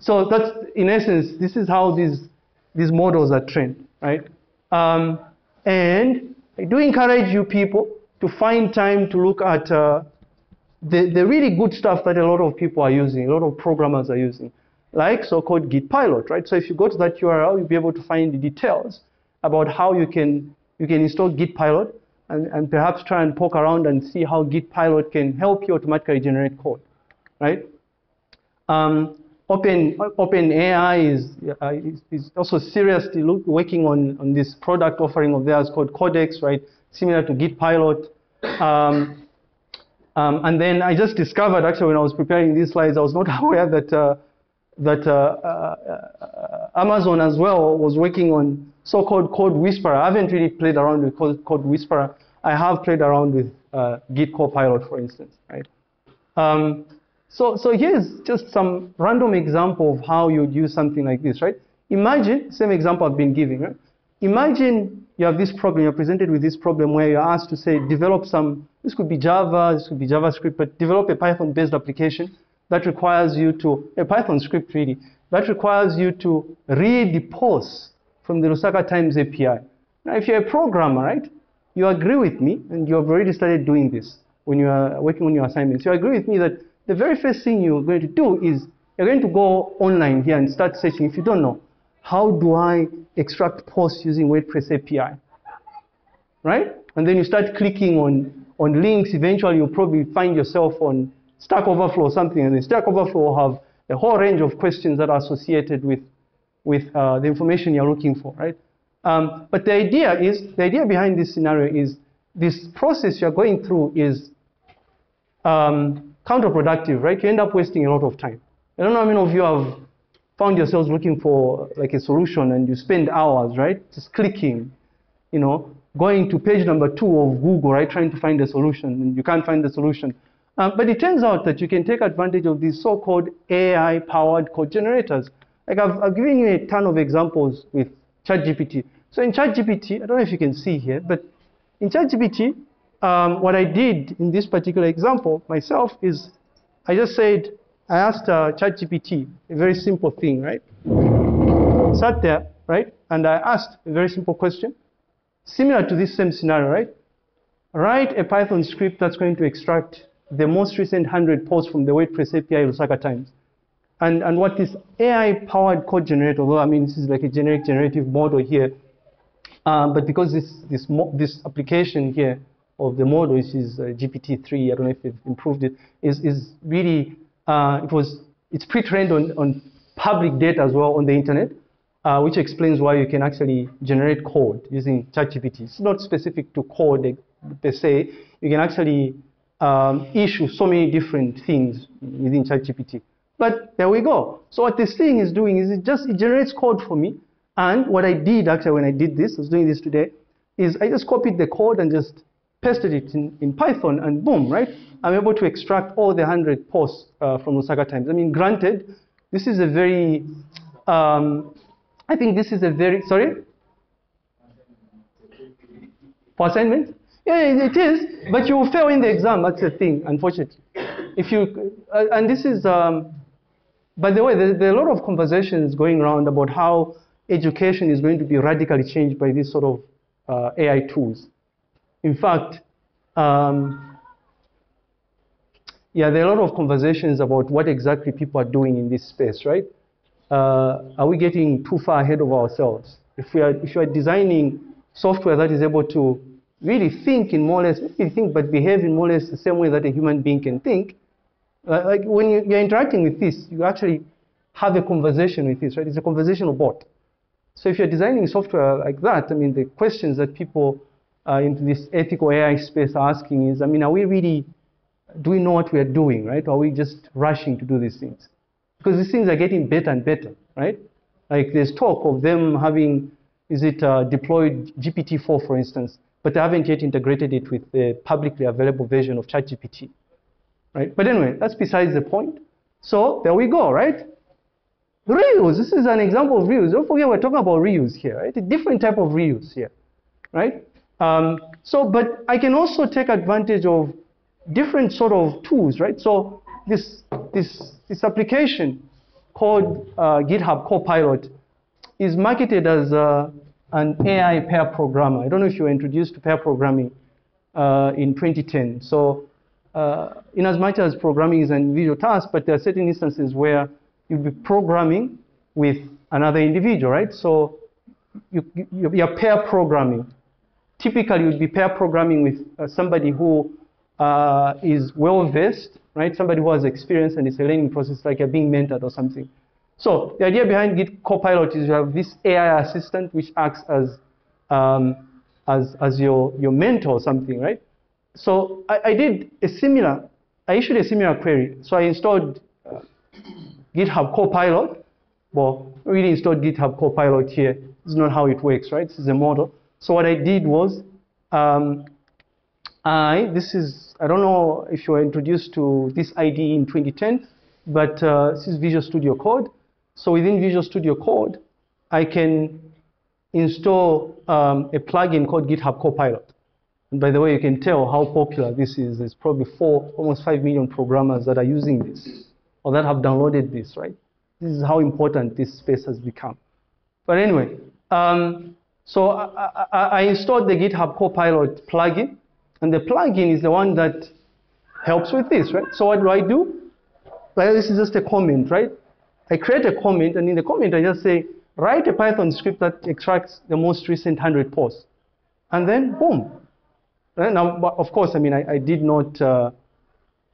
So that's, in essence, this is how these, these models are trained, right? Um, and I do encourage you people to find time to look at uh, the, the really good stuff that a lot of people are using, a lot of programmers are using, like so-called Git pilot, right? So if you go to that URL, you'll be able to find the details about how you can, you can install Git pilot and, and perhaps try and poke around and see how Git pilot can help you automatically generate code, right? Um, Open, OpenAI is, uh, is, also seriously look, working on, on this product offering of theirs called Codex, right? Similar to Git pilot. Um, um, and then I just discovered, actually, when I was preparing these slides, I was not aware that, uh, that uh, uh, Amazon as well was working on so-called CodeWhisperer. I haven't really played around with Code, CodeWhisperer. I have played around with uh, Git Copilot, for instance, right? Um, so, so here's just some random example of how you'd use something like this, right? Imagine, same example I've been giving, right? Imagine you have this problem, you're presented with this problem where you're asked to say, develop some, this could be Java, this could be JavaScript, but develop a Python-based application that requires you to, a Python script really, that requires you to read the posts from the Lusaka Times API. Now, if you're a programmer, right, you agree with me, and you have already started doing this when you are working on your assignments. You agree with me that the very first thing you're going to do is you're going to go online here and start searching. If you don't know, how do I extract posts using WordPress API? Right? And then you start clicking on, on links. Eventually, you'll probably find yourself on Stack Overflow or something. And then Stack Overflow will have a whole range of questions that are associated with, with uh, the information you're looking for, right? Um, but the idea is, the idea behind this scenario is this process you're going through is um, counterproductive, right? You end up wasting a lot of time. I don't know how many of you have found yourselves looking for like a solution and you spend hours, right? Just clicking, you know, going to page number two of Google, right? Trying to find a solution and you can't find the solution. Um, but it turns out that you can take advantage of these so-called AI-powered code generators. Like I've, I've given you a ton of examples with ChatGPT. So in ChatGPT, I don't know if you can see here, but in ChatGPT, um, what I did in this particular example myself is I just said, I asked uh, ChatGPT a very simple thing, right? Sat there, right? And I asked a very simple question, similar to this same scenario, right? Write a Python script that's going to extract the most recent 100 posts from the WordPress API Lusaka Times. And, and what this AI-powered code generator, although I mean this is like a generic generative model here, um, but because this, this, this application here of the model, which is uh, GPT-3, I don't know if they've improved it, is, is really, uh, it was, it's pre-trained on, on public data as well on the internet, uh, which explains why you can actually generate code using ChatGPT. It's not specific to code per se. You can actually um, issue so many different things within ChatGPT. But there we go. So what this thing is doing is it just it generates code for me. And what I did actually when I did this, I was doing this today, is I just copied the code and just pasted it in, in Python, and boom, right? I'm able to extract all the 100 posts uh, from Lusaka Times. I mean, granted, this is a very, um, I think this is a very, sorry? For assignment? Yeah, it is, but you will fail in the exam, that's the thing, unfortunately. If you, uh, and this is, um, by the way, there, there, are a lot of conversations going around about how education is going to be radically changed by these sort of uh, AI tools. In fact, um, yeah, there are a lot of conversations about what exactly people are doing in this space, right? Uh, are we getting too far ahead of ourselves? If we are, if you are designing software that is able to really think in more or less, think, but behave in more or less the same way that a human being can think, uh, like when you, you're interacting with this, you actually have a conversation with this, right? It's a conversational bot. So if you're designing software like that, I mean, the questions that people uh, into this ethical AI space asking is, I mean, are we really, do we know what we are doing, right? Or are we just rushing to do these things? Because these things are getting better and better, right? Like there's talk of them having, is it uh, deployed GPT-4, for instance, but they haven't yet integrated it with the publicly available version of ChatGPT, right? But anyway, that's besides the point. So there we go, right? Reuse, this is an example of reuse. Don't forget we're talking about reuse here, right? A different type of reuse here, right? Um, so, but I can also take advantage of different sort of tools, right? So this, this, this application called uh, GitHub Copilot is marketed as uh, an AI pair programmer. I don't know if you were introduced to pair programming uh, in 2010. So uh, in as much as programming is an individual task, but there are certain instances where you'll be programming with another individual, right? So you, you, you're pair programming. Typically, you'd be pair programming with uh, somebody who uh, is well versed, right? Somebody who has experience and it's a learning process, like you're being mentored or something. So the idea behind Git Copilot is you have this AI assistant which acts as um, as as your your mentor or something, right? So I, I, did a similar, I issued a similar query. So I installed uh, GitHub Copilot. Well, really installed GitHub Copilot here. This is not how it works, right? This is a model. So what I did was, um, I, this is, I don't know if you were introduced to this IDE in 2010, but uh, this is Visual Studio Code. So within Visual Studio Code, I can install um, a plugin called GitHub Copilot. And by the way, you can tell how popular this is. There's probably four, almost five million programmers that are using this or that have downloaded this, right? This is how important this space has become. But anyway, um, so I, I, I, installed the GitHub Copilot plugin, and the plugin is the one that helps with this, right? So what do I do? Well, this is just a comment, right? I create a comment, and in the comment I just say, write a Python script that extracts the most recent 100 posts. And then, boom, now, of course, I mean, I, I did not, uh,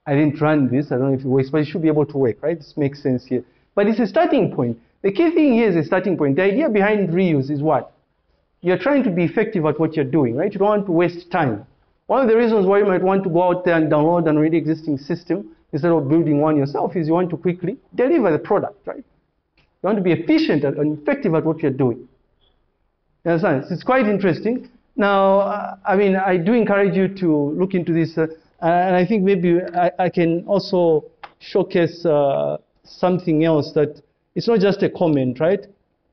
I didn't run this. I don't know if it works, but it should be able to work, right? This makes sense here. But it's a starting point. The key thing here is a starting point. The idea behind reuse is what? You're trying to be effective at what you're doing, right? You don't want to waste time. One of the reasons why you might want to go out there and download an already existing system instead of building one yourself is you want to quickly deliver the product, right? You want to be efficient and effective at what you're doing. You understand? It's quite interesting. Now, I mean, I do encourage you to look into this, uh, and I think maybe I, I can also showcase uh, something else that it's not just a comment, right?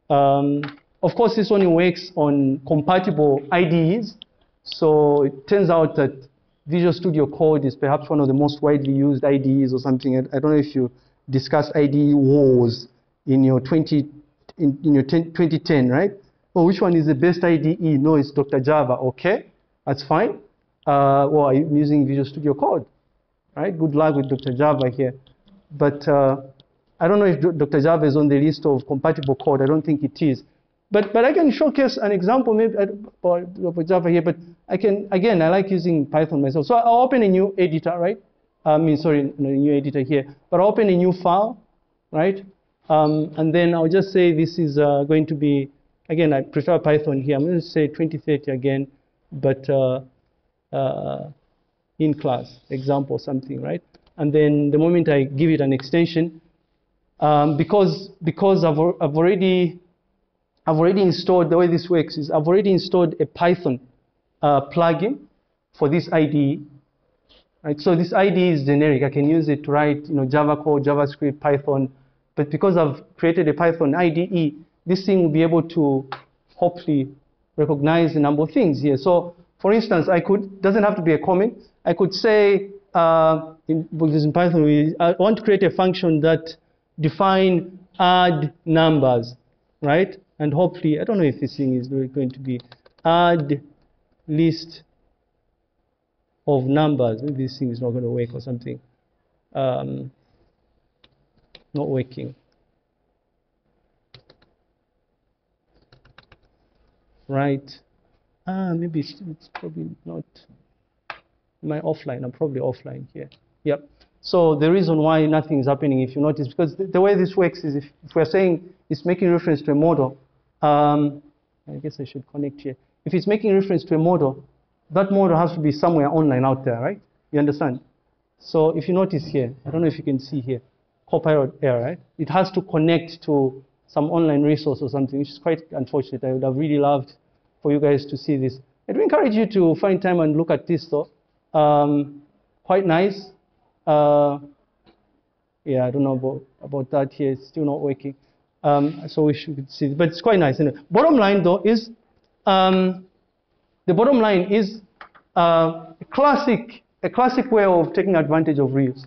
Um, of course, this only works on compatible IDEs. So it turns out that Visual Studio Code is perhaps one of the most widely used IDEs or something. I, don't know if you discussed IDE wars in your 20 in, in your 10, 2010, right? well, which one is the best IDE? No, it's Dr. Java. Okay, that's fine. Uh, well, I'm using Visual Studio Code. Right? Good luck with Dr. Java here. But uh, I don't know if Dr. Java is on the list of compatible code. I don't think it is. But, but I can showcase an example maybe for Java here. But I can, again, I like using Python myself. So I'll open a new editor, right? I mean, sorry, a new editor here. But I'll open a new file, right? Um, and then I'll just say this is uh, going to be again, I prefer Python here. I'm going to say 2030 again, but uh, uh, in class, example, something, right? And then the moment I give it an extension, um, because because I've, I've already I've already installed the way this works is I've already installed a Python uh, plugin for this IDE. Right, so this IDE is generic. I can use it to write, you know, Java code, JavaScript, Python. But because I've created a Python IDE, this thing will be able to hopefully recognize a number of things here. So for instance, I could, doesn't have to be a comment, I could say, uh, in, in Python, we, I want to create a function that define add numbers, right? And hopefully, I don't know if this thing is going to be add list of numbers. Maybe this thing is not going to work or something. Um, not working. right? Ah, maybe it's, it's probably not my offline. I'm probably offline here. Yep. So the reason why nothing is happening, if you notice, because the, the way this works is if, if, we're saying it's making reference to a model, um, I guess I should connect here. If it's making reference to a model, that model has to be somewhere online out there, right? You understand? So if you notice here, I don't know if you can see here, Copilot error, right? It has to connect to some online resource or something, which is quite unfortunate. I would have really loved for you guys to see this. I do encourage you to find time and look at this though. Um, quite nice. Uh, yeah, I don't know about, about that here. It's still not working. Um, so we should see, but it's quite nice. Isn't? Bottom line though is, um, the bottom line is uh, a classic, a classic way of taking advantage of reuse.